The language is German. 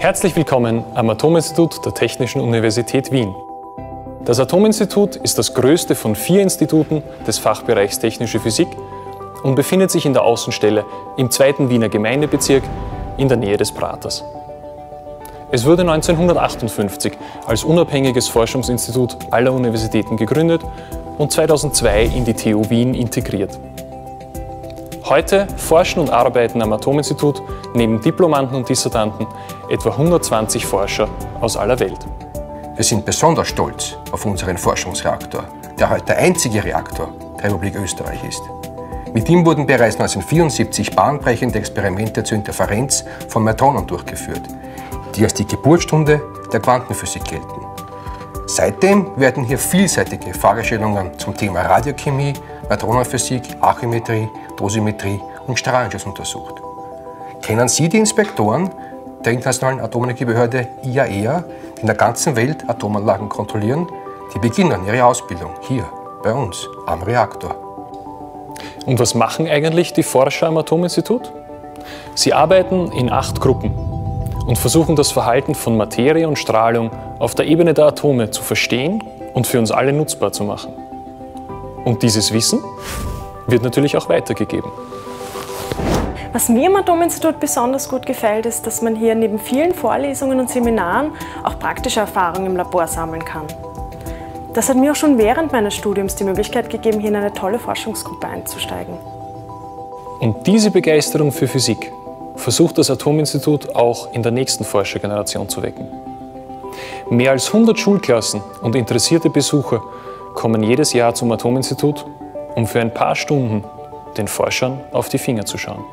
Herzlich willkommen am Atominstitut der Technischen Universität Wien. Das Atominstitut ist das größte von vier Instituten des Fachbereichs Technische Physik und befindet sich in der Außenstelle im zweiten Wiener Gemeindebezirk in der Nähe des Praters. Es wurde 1958 als unabhängiges Forschungsinstitut aller Universitäten gegründet und 2002 in die TU Wien integriert. Heute forschen und arbeiten am Atominstitut neben Diplomanten und Dissertanten etwa 120 Forscher aus aller Welt. Wir sind besonders stolz auf unseren Forschungsreaktor, der heute der einzige Reaktor der Republik Österreich ist. Mit ihm wurden bereits 1974 bahnbrechende Experimente zur Interferenz von Neutronen durchgeführt, die als die Geburtsstunde der Quantenphysik gelten. Seitdem werden hier vielseitige Fragestellungen zum Thema Radiochemie, Neutronenphysik, Archimetrie, Dosimetrie und Strahlenschutz untersucht. Kennen Sie die Inspektoren der Internationalen Atomenergiebehörde IAEA, die in der ganzen Welt Atomanlagen kontrollieren? Die beginnen ihre Ausbildung hier bei uns am Reaktor. Und was machen eigentlich die Forscher am Atominstitut? Sie arbeiten in acht Gruppen und versuchen das Verhalten von Materie und Strahlung auf der Ebene der Atome zu verstehen und für uns alle nutzbar zu machen. Und dieses Wissen wird natürlich auch weitergegeben. Was mir am Atominstitut besonders gut gefällt, ist, dass man hier neben vielen Vorlesungen und Seminaren auch praktische Erfahrungen im Labor sammeln kann. Das hat mir auch schon während meines Studiums die Möglichkeit gegeben, hier in eine tolle Forschungsgruppe einzusteigen. Und diese Begeisterung für Physik versucht das Atominstitut auch in der nächsten Forschergeneration zu wecken. Mehr als 100 Schulklassen und interessierte Besucher kommen jedes Jahr zum Atominstitut, um für ein paar Stunden den Forschern auf die Finger zu schauen.